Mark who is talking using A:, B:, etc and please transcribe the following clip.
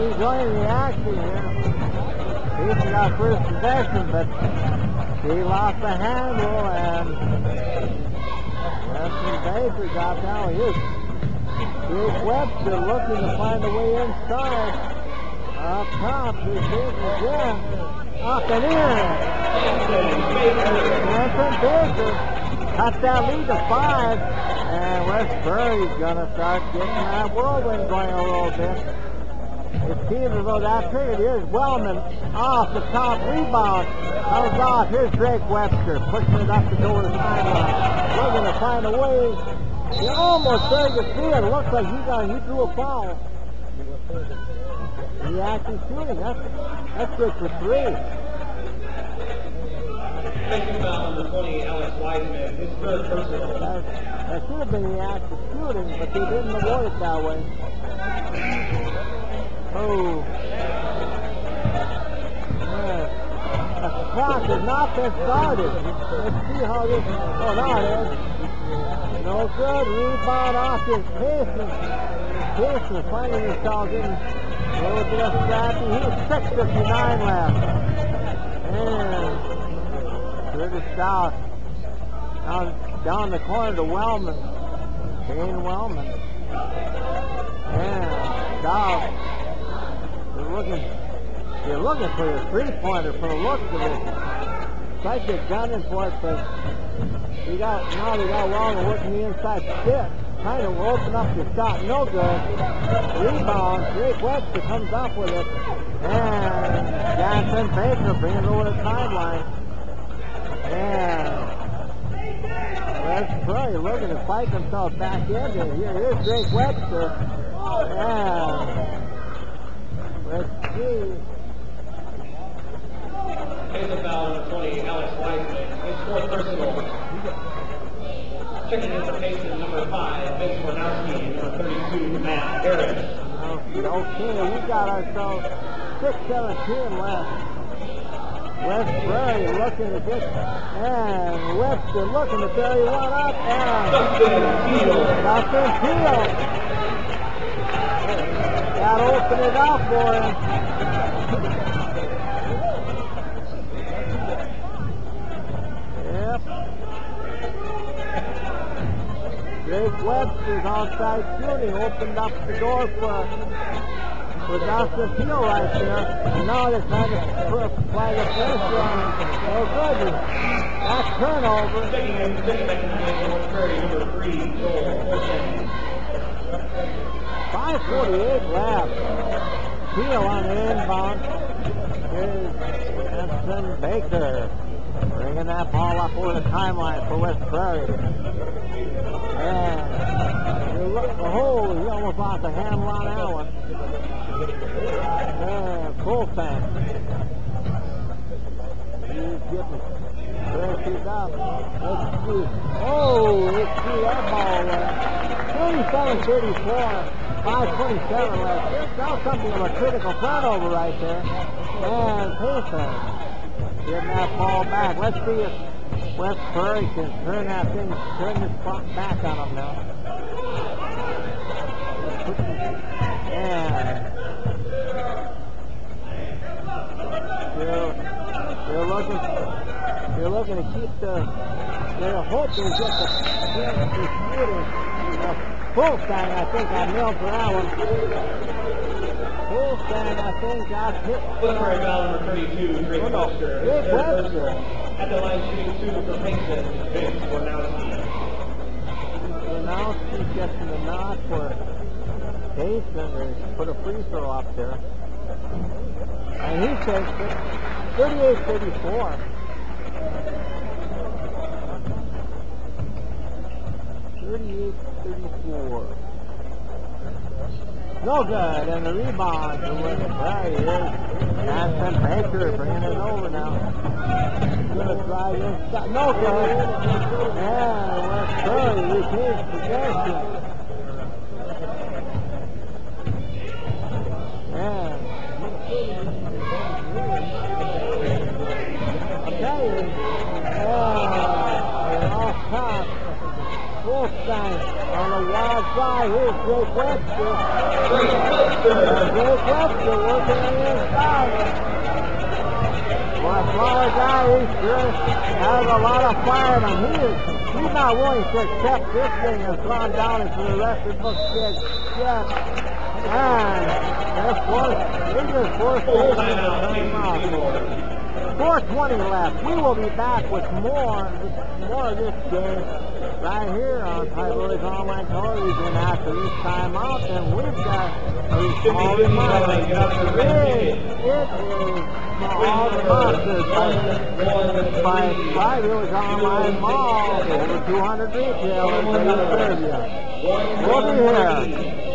A: enjoying the action here. Houston got first possession, but he lost the handle and Weston Baker got down. Here's Jake Webster looking to find a way inside. Up top, he's hitting again. Up and in. Anson Baker cut that lead to five. And Westbury's going to start getting that whirlwind going a little bit. It seems as though that triggered. Here's Wellman off the top rebound. Comes off. Here's Drake Webster pushing it up the door to the sideline. Looking to find a way. He almost started to see it. Looks like he got he drew a foul. He actually shooting. That's that's good for three.
B: Second foul number 20, Alex Wiseman. Third.
A: That, should have been the act of shooting, but they didn't avoid it that way. Oh. Yeah. The clock has not been started. Let's see how this. Oh. No good. Rebound off his Payson. Payson finding himself in a little bit. He was 6.59 left. And Curtis Stout down, down the corner to Wellman. Kane Wellman. And Stout. Looking, they're looking for a three-pointer for the looks of it. It's like they're gunning for it, but we got now they got Wellman working the inside stick, trying to open up the shot. No good. Rebound. Drake Webster comes up with it, and Johnson Baker bringing over the sideline. And West Prairie looking to fight themselves back in. Here, here's Drake Webster. And let's see.
B: Second foul number 20, Alex Wiseman. His fourth personal. Checking in number 5, Vince Warnowski, number 32, Matt Harris.
A: We got ourselves 6-17 left. West Prairie looking to get, and Webster looking to one up, and
B: Dustin Teal.
A: That opened it up for him. Yep. Drake Webster's outside shooting opened up the door for for Dustin Peel right there. And now they're trying to put- apply oh, the pressure on him. No good. That's turnover.
B: The game, North Prairie, number 3, Joel Fortune.
A: 548 left. Peel on the inbound. Here's Anson Baker. Bringing that ball up over the timeline for West Prairie. And look, oh, he almost lost a handle on that one. And tank. He's getting pressured up. Let's see. Oh, let's see that ball went. 37-34. 5.27 left. There's now something of a critical turnover right there. And Payson getting that ball back. Let's see if West Prairie can turn that thing, turn this clock back on them now. And still, they're looking, they're looking to keep the, they're hoping to get the, the. Uh, Fulstein, I think, got nailed for that one. Fulstein, I think, got hit.
B: Foul number 32, Drake
A: Oh, no.
B: Webster.
A: Drake Webster.
B: At the line shooting two for Payson, Vince Warnowski.
A: She gets the nod for to put a free throw up there. And he takes it. 38-34. 38-34. No good, and the rebound to West Prairie is Johnson Baker bringing it over now. Gonna try this. shot. No good. And West Prairie retains possession. And you, uh, off top, Wolfstein on the wild side. Here's Jake Webster.
B: Great Webster.
A: Working on the inside. Well, smaller guy, he sure has a lot of fire in him. He is, he's not willing to accept this thing has gone down into the record book yet. yet. And that's forced, this is forced out. 420 left. We will be back with more, more of this game right here on Tri-Village Online Television after this timeout. And we've got a small reminder. It is small sponsored by, by Tri-Village Online Mall. Over 200 retailers. They serve you. We'll be here.